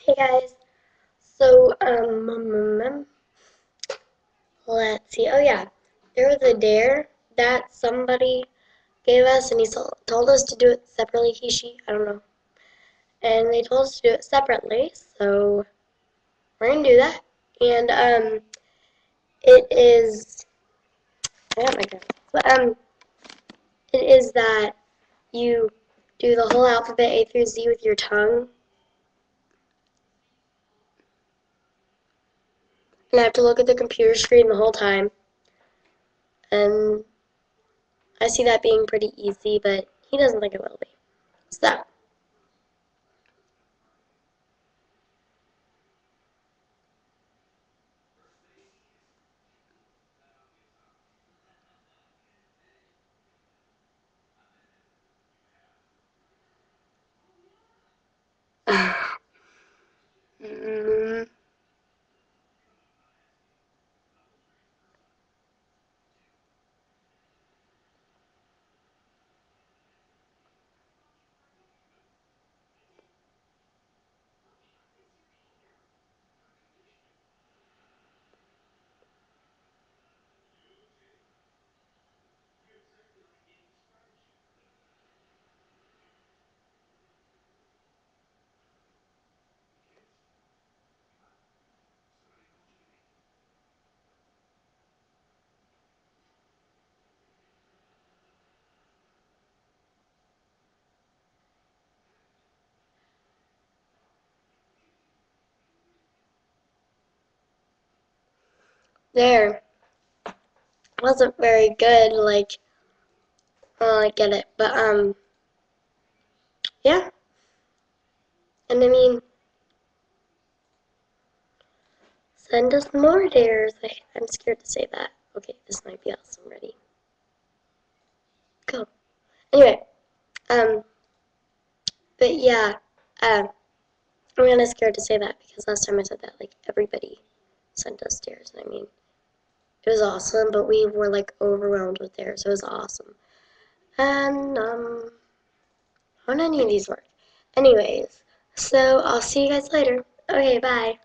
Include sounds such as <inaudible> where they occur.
Hey guys. So, um, um, um, let's see. Oh yeah, there was a dare that somebody gave us, and he told us to do it separately. He, she, I don't know. And they told us to do it separately, so we're gonna do that. And um, it is. I got my gun. But um, it is that you do the whole alphabet A through Z with your tongue. And I have to look at the computer screen the whole time. And I see that being pretty easy, but he doesn't think it will be. So, <sighs> mm, there. Wasn't very good, like, well, I get it, but, um, yeah. And I mean, send us more dares. I, I'm scared to say that. Okay, this might be awesome. Ready? Go. Anyway, um, but yeah, um, I'm kind of scared to say that because last time I said that, like, everybody sent us dares. And I mean, it was awesome, but we were, like, overwhelmed with dares. It was awesome. And, um, how do any of these work? Anyways, so I'll see you guys later. Okay, bye.